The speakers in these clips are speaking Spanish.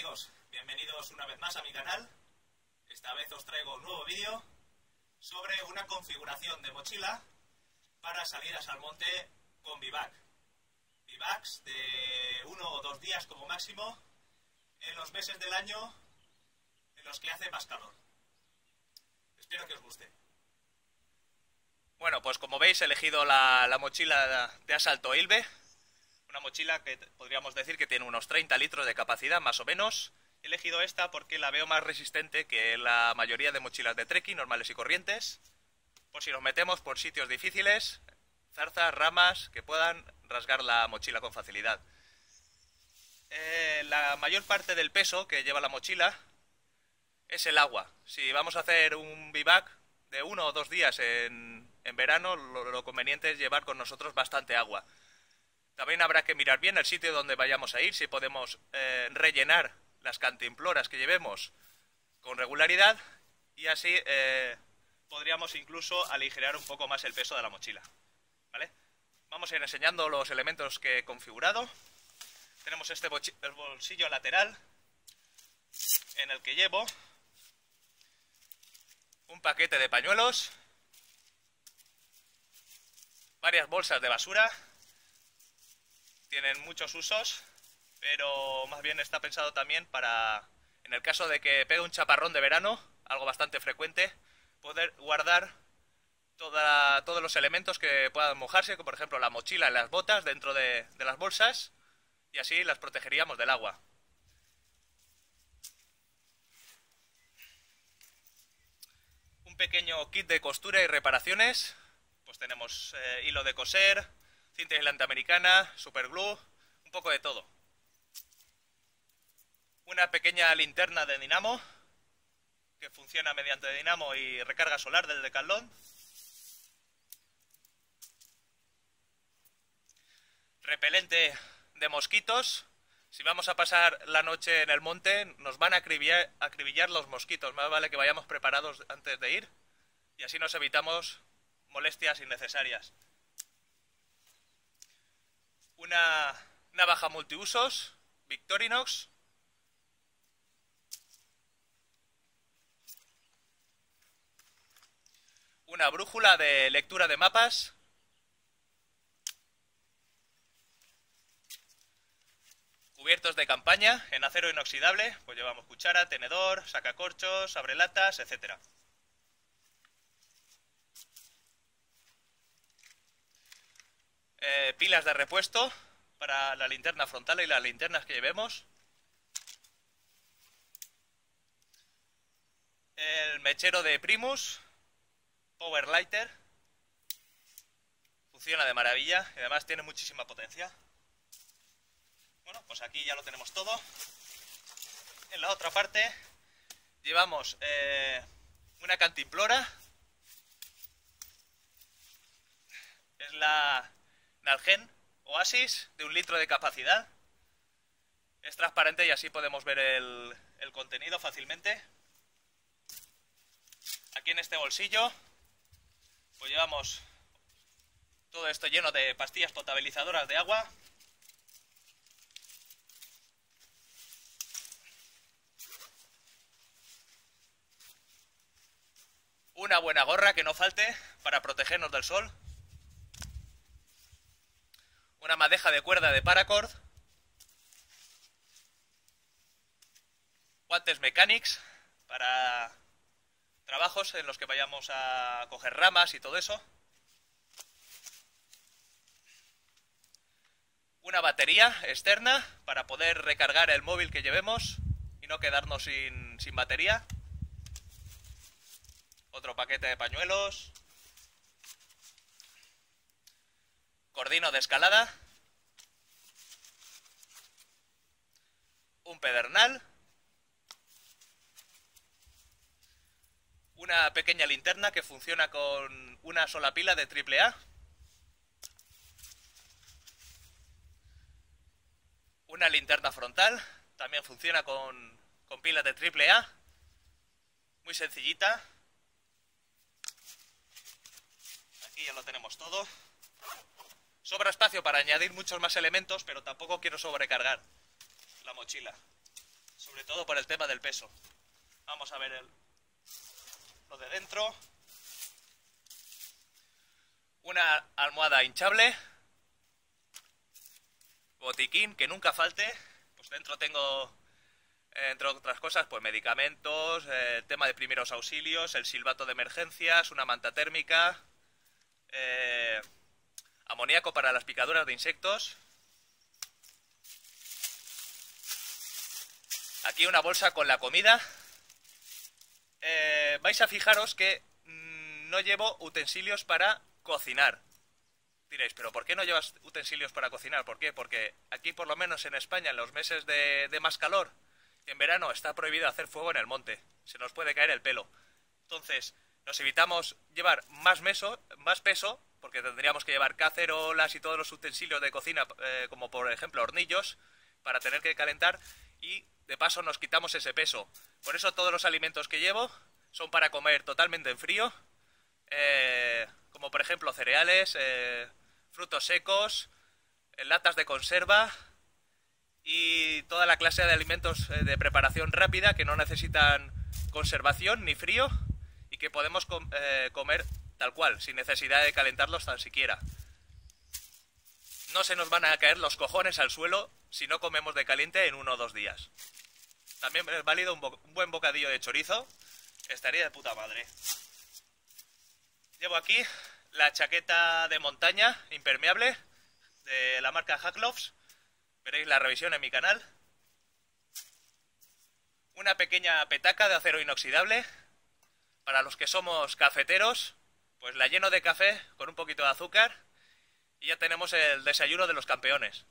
amigos? Bienvenidos una vez más a mi canal. Esta vez os traigo un nuevo vídeo sobre una configuración de mochila para salir a Salmonte con bivac. Bivacs de uno o dos días como máximo en los meses del año en los que hace más calor. Espero que os guste. Bueno, pues como veis he elegido la, la mochila de asalto Ilbe una mochila que podríamos decir que tiene unos 30 litros de capacidad, más o menos. He elegido esta porque la veo más resistente que la mayoría de mochilas de trekking normales y corrientes. Por si nos metemos por sitios difíciles, zarzas, ramas, que puedan rasgar la mochila con facilidad. Eh, la mayor parte del peso que lleva la mochila es el agua. Si vamos a hacer un bivac de uno o dos días en, verano, lo conveniente es llevar con nosotros bastante agua. También habrá que mirar bien el sitio donde vayamos a ir, si podemos eh, rellenar las cantimploras que llevemos con regularidad y así eh, podríamos incluso aligerar un poco más el peso de la mochila. ¿Vale? Vamos a ir enseñando los elementos que he configurado. Tenemos este bolsillo lateral en el que llevo un paquete de pañuelos, varias bolsas de basura, tienen muchos usos, pero más bien está pensado también para, en el caso de que pegue un chaparrón de verano, algo bastante frecuente, poder guardar todos los elementos que puedan mojarse, como por ejemplo la mochila y las botas dentro de, de las bolsas, y así las protegeríamos del agua. Un pequeño kit de costura y reparaciones, pues tenemos eh, hilo de coser, cinta aislante americana, superglue, un poco de todo. Una pequeña linterna de dinamo que funciona mediante dinamo y recarga solar del decalón. Repelente de mosquitos. Si vamos a pasar la noche en el monte, nos van a acribillar, acribillar los mosquitos. Más vale que vayamos preparados antes de ir y así nos evitamos molestias innecesarias una navaja multiusos, Victorinox. Una brújula de lectura de mapas. Cubiertos de campaña en acero inoxidable, pues llevamos cuchara, tenedor, sacacorchos, abrelatas, etcétera. Eh, pilas de repuesto para la linterna frontal y las linternas que llevemos. El mechero de Primus, Power Lighter. Funciona de maravilla y además tiene muchísima potencia. Bueno, pues aquí ya lo tenemos todo. En la otra parte llevamos eh, una cantimplora. Es la Nalgen Oasis de un litro de capacidad. Es transparente y así podemos ver el, el contenido fácilmente. Aquí en este bolsillo pues llevamos todo esto lleno de pastillas potabilizadoras de agua. Una buena gorra que no falte para protegernos del sol una madeja de cuerda de paracord, guantes mechanics para trabajos en los que vayamos a coger ramas y todo eso, una batería externa para poder recargar el móvil que llevemos y no quedarnos sin, sin batería, otro paquete de pañuelos, Cordino de escalada. Un pedernal. Una pequeña linterna que funciona con una sola pila de AAA. Una linterna frontal. También funciona con, con pilas de AAA. Muy sencillita. Aquí ya lo tenemos todo. Sobra espacio para añadir muchos más elementos, pero tampoco quiero sobrecargar la mochila. Sobre todo por el tema del peso. Vamos a ver el, lo de dentro. Una almohada hinchable. Botiquín que nunca falte. Pues dentro tengo, eh, entre otras cosas, pues medicamentos, eh, tema de primeros auxilios, el silbato de emergencias, una manta térmica, eh, amoníaco para las picaduras de insectos. Aquí una bolsa con la comida. Eh, vais a fijaros que mm, no llevo utensilios para cocinar. Diréis, pero ¿por qué no llevas utensilios para cocinar? ¿Por qué? Porque aquí, por lo menos en España, en los meses de, más calor, en verano está prohibido hacer fuego en el monte. Se nos puede caer el pelo. Entonces, nos evitamos llevar más peso, porque tendríamos que llevar cacerolas y todos los utensilios de cocina, eh, como por ejemplo hornillos, para tener que calentar y de paso nos quitamos ese peso. Por eso todos los alimentos que llevo son para comer totalmente en frío, eh, como por ejemplo cereales, eh, frutos secos, latas de conserva y toda la clase de alimentos de preparación rápida que no necesitan conservación ni frío y que podemos com- comer tal cual, sin necesidad de calentarlos tan siquiera. No se nos van a caer los cojones al suelo si no comemos de caliente en uno o dos días. También es válido un, buen bocadillo de chorizo. Estaría de puta madre. Llevo aquí la chaqueta de montaña impermeable de la marca Hackloffs. Veréis la revisión en mi canal. Una pequeña petaca de acero inoxidable. Para los que somos cafeteros, pues la lleno de café con un poquito de azúcar. Y ya tenemos el desayuno de los campeones.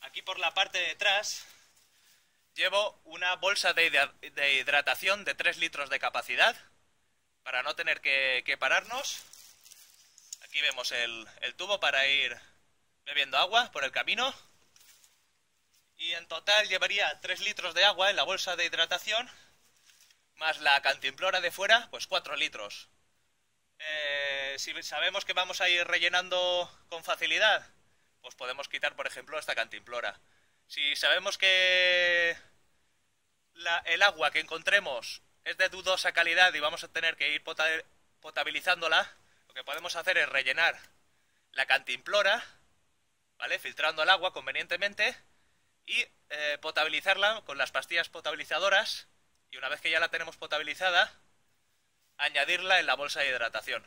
Aquí por la parte de atrás llevo una bolsa de, hidra- de hidratación de 3 litros de capacidad para no tener que, que pararnos. Aquí vemos el, el tubo para ir bebiendo agua por el camino. Y en total llevaría 3 litros de agua en la bolsa de hidratación, más la cantimplora de fuera, pues 4 litros. Eh, si sabemos que vamos a ir rellenando con facilidad, pues podemos quitar, por ejemplo, esta cantimplora. Si sabemos que la- el agua que encontremos es de dudosa calidad y vamos a tener que ir pota- potabilizándola, lo que podemos hacer es rellenar la cantimplora, ¿vale? Filtrando el agua convenientemente y eh, potabilizarla con las pastillas potabilizadoras y una vez que ya la tenemos potabilizada, añadirla en la bolsa de hidratación.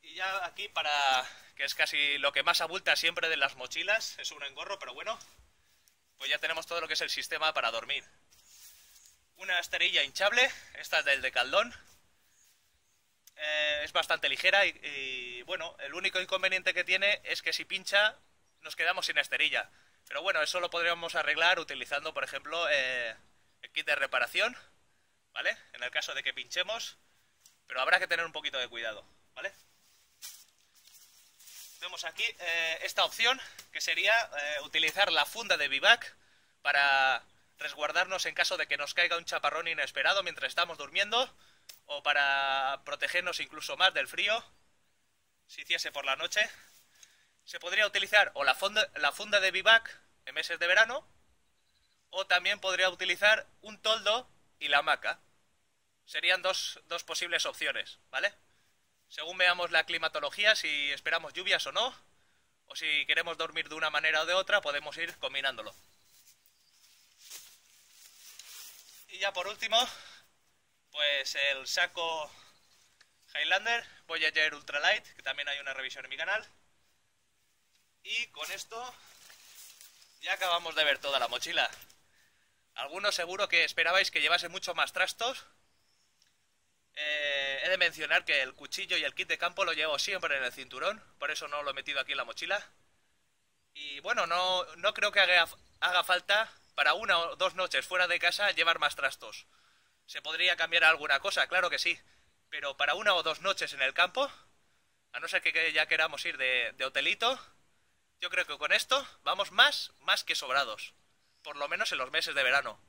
Y ya aquí para que es casi lo que más abulta siempre de las mochilas, es un engorro, pero bueno, pues ya tenemos todo lo que es el sistema para dormir. Una esterilla hinchable, esta es del Decaldón. Eh, es bastante ligera y, bueno, el único inconveniente que tiene es que si pincha nos quedamos sin esterilla. Pero bueno, eso lo podríamos arreglar utilizando, por ejemplo, eh, el kit de reparación, ¿vale? En el caso de que pinchemos, pero habrá que tener un poquito de cuidado, ¿vale? Vemos aquí eh, esta opción, que sería eh, utilizar la funda de vivac para resguardarnos en caso de que nos caiga un chaparrón inesperado mientras estamos durmiendo, o para protegernos incluso más del frío, si hiciese por la noche. Se podría utilizar o la funda, de vivac en meses de verano, o también podría utilizar un toldo y la hamaca. Serían dos, dos posibles opciones, ¿vale? Según veamos la climatología, si esperamos lluvias o no, o si queremos dormir de una manera o de otra, podemos ir combinándolo. Y ya por último, pues el saco Highlander Voyager Ultralight, que también hay una revisión en mi canal. Y con esto ya acabamos de ver toda la mochila. Algunos seguro que esperabais que llevase mucho más trastos. Eh, he de mencionar que el cuchillo y el kit de campo lo llevo siempre en el cinturón, por eso no lo he metido aquí en la mochila. Y bueno, no, no creo que haga, haga falta para una o dos noches fuera de casa llevar más trastos. ¿Se podría cambiar alguna cosa? Claro que sí. Pero para una o dos noches en el campo, a no ser que ya queramos ir de, de hotelito, yo creo que con esto vamos más, más que sobrados. Por lo menos en los meses de verano.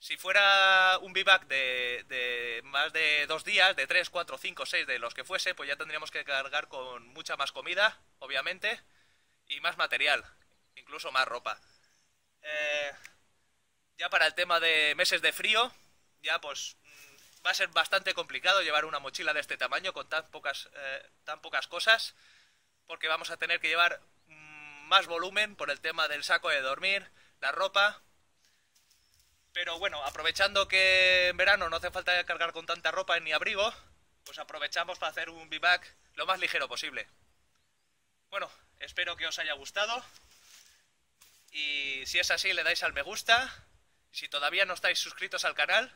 Si fuera un vivac de, de más de dos días, de tres, cuatro, cinco, seis, de los que fuese, pues ya tendríamos que cargar con mucha más comida, obviamente, y más material, incluso más ropa. Eh, ya para el tema de meses de frío, ya pues mm, va a ser bastante complicado llevar una mochila de este tamaño con tan pocas, eh, tan pocas cosas, porque vamos a tener que llevar más volumen por el tema del saco de dormir, la ropa. Pero bueno, aprovechando que en verano no hace falta cargar con tanta ropa ni abrigo, pues aprovechamos para hacer un bivac lo más ligero posible. Bueno, espero que os haya gustado. Y si es así, le dais al me gusta. Si todavía no estáis suscritos al canal,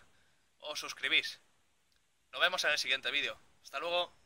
os suscribís. Nos vemos en el siguiente vídeo. Hasta luego.